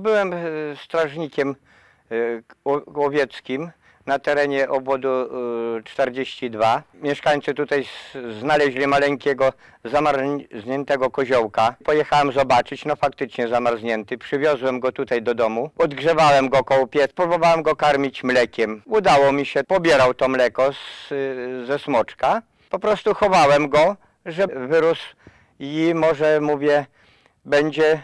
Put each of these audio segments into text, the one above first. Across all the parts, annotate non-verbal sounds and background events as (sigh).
Byłem e, strażnikiem e, ło- łowieckim na terenie obwodu e, 42. Mieszkańcy tutaj znaleźli maleńkiego zamarzniętego koziołka. Pojechałem zobaczyć, no faktycznie zamarznięty. Przywiozłem go tutaj do domu, odgrzewałem go koło pieca, próbowałem go karmić mlekiem. Udało mi się, pobierał to mleko z, e, ze smoczka. Po prostu chowałem go, żeby wyrósł i może mówię, będzie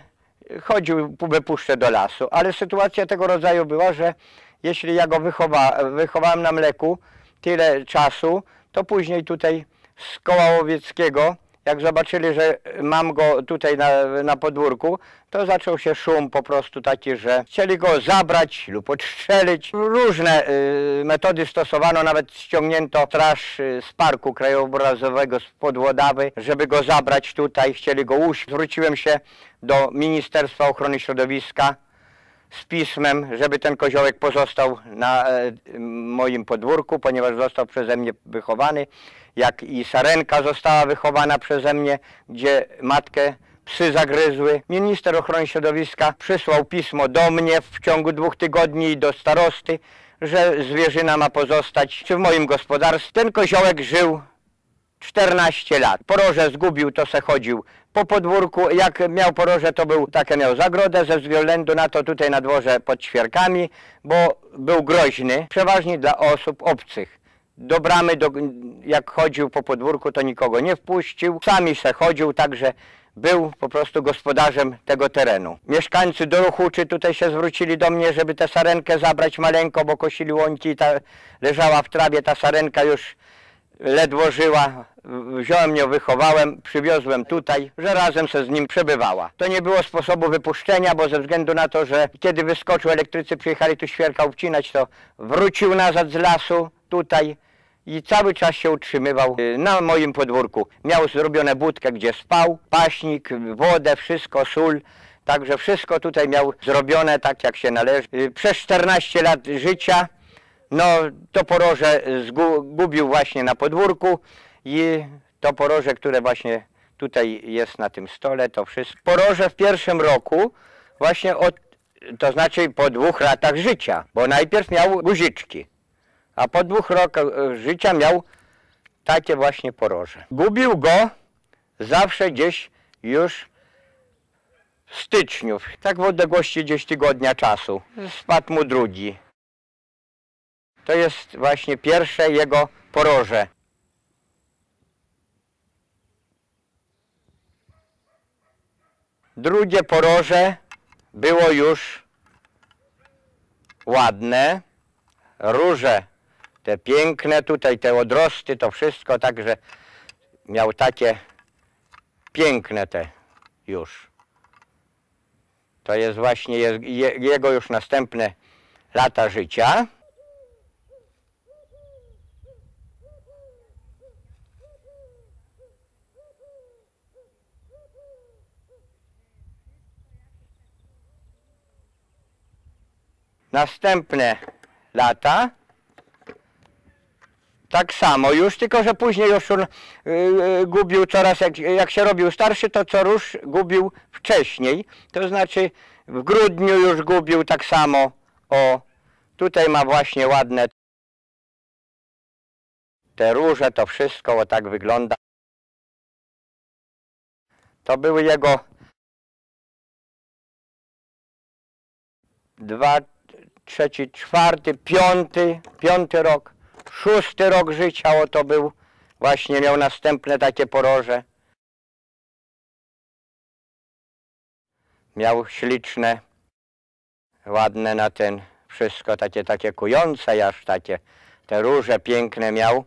chodził, wypuszczę do lasu. Ale sytuacja tego rodzaju była, że jeśli ja go wychowa, wychowałem na mleku tyle czasu, to później tutaj z koła łowieckiego, jak zobaczyli, że mam go tutaj na, na podwórku, to zaczął się szum po prostu taki, że chcieli go zabrać lub odstrzelić. Różne y, metody stosowano, nawet ściągnięto straż y, z parku krajobrazowego z Podłodawy, żeby go zabrać tutaj, chcieli go uś. Zwróciłem się do Ministerstwa Ochrony Środowiska z pismem, żeby ten koziołek pozostał na e, moim podwórku, ponieważ został przeze mnie wychowany, jak i sarenka została wychowana przeze mnie, gdzie matkę psy zagryzły. Minister ochrony środowiska przysłał pismo do mnie w ciągu dwóch tygodni do starosty, że zwierzyna ma pozostać czy w moim gospodarstwie. Ten koziołek żył 14 lat. Poroże zgubił, to se chodził po podwórku. Jak miał poroże, to był, takie miał zagrodę ze względu na to tutaj na dworze pod świerkami, bo był groźny, przeważnie dla osób obcych. Do bramy, do, jak chodził po podwórku, to nikogo nie wpuścił. Sami se chodził, także był po prostu gospodarzem tego terenu. Mieszkańcy do Ruchuczy tutaj się zwrócili do mnie, żeby tę sarenkę zabrać maleńko, bo kosili łąki i ta leżała w trawie, ta sarenka już ledwo żyła, wziąłem ją, wychowałem, przywiozłem tutaj, że razem se z nim przebywała. To nie było sposobu wypuszczenia, bo ze względu na to, że kiedy wyskoczył elektrycy, przyjechali tu świerka obcinać, to wrócił nazad z lasu tutaj i cały czas się utrzymywał y, na moim podwórku. Miał zrobione budkę, gdzie spał, paśnik, wodę, wszystko, sól. Także wszystko tutaj miał zrobione tak, jak się należy. Y, Przez 14 lat życia no, to poroże zgubił właśnie na podwórku i to poroże, które właśnie tutaj jest na tym stole, to wszystko. Poroże w pierwszym roku właśnie od, to znaczy po dwóch latach życia, bo najpierw miał guziczki, a po dwóch rokach e, życia miał takie właśnie poroże. Gubił go zawsze gdzieś już w styczniu, tak w odległości gdzieś tygodnia czasu. Spadł mu drugi. To jest właśnie pierwsze jego poroże. Drugie poroże było już ładne. Róże, te piękne tutaj, te odrosty, to wszystko, także miał takie piękne te już. To jest właśnie je, je, jego już następne lata życia. Następne lata tak samo już, tylko że później już on y, y, gubił coraz, jak, jak się robił starszy, to co róż gubił wcześniej. To znaczy w grudniu już gubił tak samo. O, tutaj ma właśnie ładne te róże, to wszystko, o tak wygląda. To były jego dwa, trzeci, czwarty, piąty, piąty rok, szósty rok życia, o to był, właśnie miał następne takie poroże. Miał śliczne, ładne na ten, wszystko takie, takie kujące, aż takie, te róże piękne miał.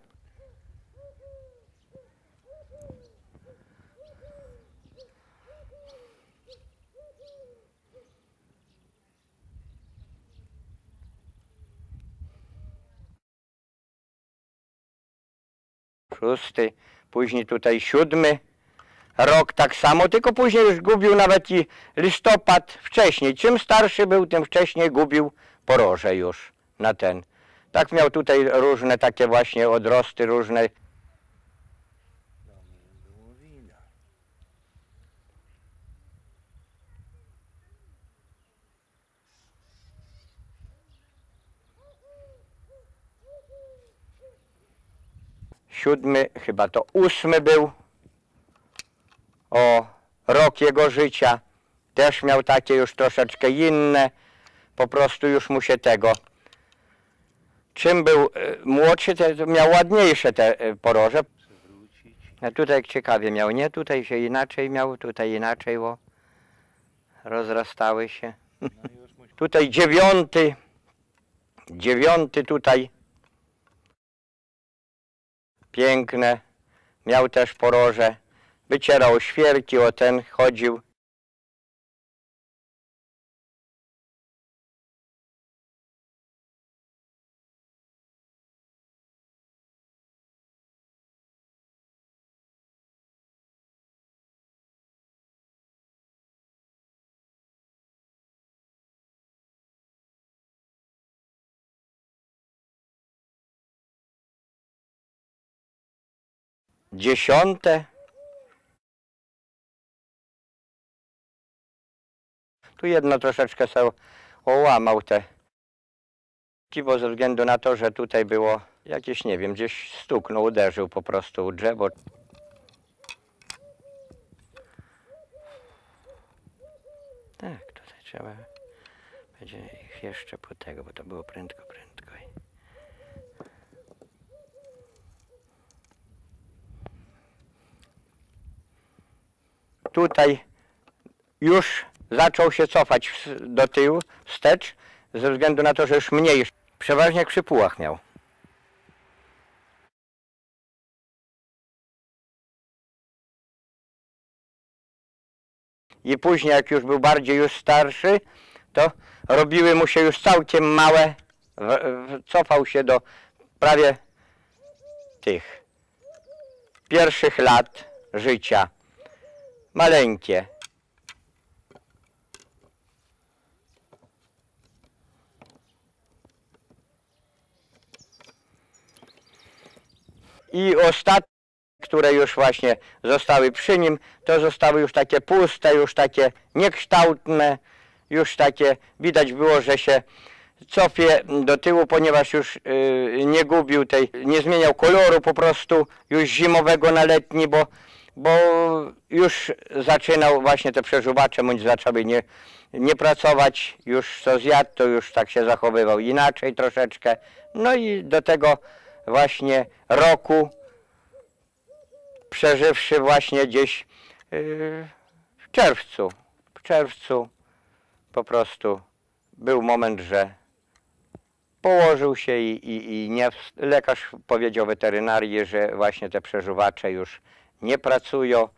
Szósty, później tutaj siódmy rok tak samo, tylko później już gubił nawet i listopad wcześniej. Czym starszy był, tym wcześniej gubił poroże już na ten. Tak miał tutaj różne takie właśnie odrosty, różne. Siódmy, chyba to ósmy był. O, rok jego życia. Też miał takie już troszeczkę inne. Po prostu już mu się tego. Czym był e, młodszy, to miał ładniejsze te e, poroże. A tutaj ciekawie miał, nie? Tutaj się inaczej miał, tutaj inaczej, bo rozrastały się. (laughs) Tutaj dziewiąty, dziewiąty tutaj. Piękne. Miał też poroże. Wycierał świerki, o ten chodził. Dziesiąte. Tu jedno troszeczkę sobie ołamał te kiwo ze względu na to, że tutaj było jakieś, nie wiem, gdzieś stuknął, uderzył po prostu u drzewo. Tak, tutaj trzeba będzie ich jeszcze po tego, bo to było prędko, prędko. Tutaj już zaczął się cofać do tyłu, wstecz, ze względu na to, że już mniejszy. Przeważnie jak przy pułach miał. I później, jak już był bardziej już starszy, to robiły mu się już całkiem małe. Cofał się do prawie tych pierwszych lat życia. Maleńkie. I ostatnie, które już właśnie zostały przy nim, to zostały już takie puste, już takie niekształtne, już takie, widać było, że się cofie do tyłu, ponieważ już y, nie gubił tej, nie zmieniał koloru po prostu już zimowego na letni, bo, bo już zaczynał właśnie te przeżuwacze, bądź zaczęły nie, nie pracować, już co zjadł, to już tak się zachowywał inaczej troszeczkę. No i do tego właśnie roku przeżywszy właśnie gdzieś yy, w czerwcu. W czerwcu po prostu był moment, że położył się i, i, i nie, lekarz powiedział weterynarii, że właśnie te przeżuwacze już nie pracują,